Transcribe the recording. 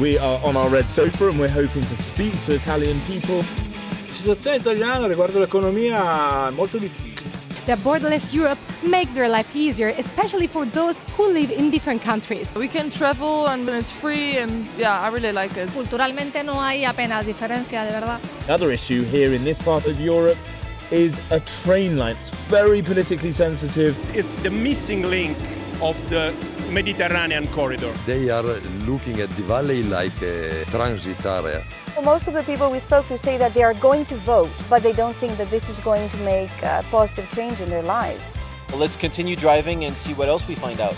We are on our red sofa and we're hoping to speak to Italian people. La situazione italiana riguardo l'economia è molto difficile. The borderless Europe makes their life easier, especially for those who live in different countries. We can travel and it's free and yeah, I really like it. Culturalmente no hay apenas diferencia, de verdad. Another issue here in this part of Europe is a train line. It's very politically sensitive. It's the missing link of the Mediterranean corridor. They are looking at the valley like a transit area. Well, most of the people we spoke to say that they are going to vote, but they don't think that this is going to make a positive change in their lives. Well, let's continue driving and see what else we find out.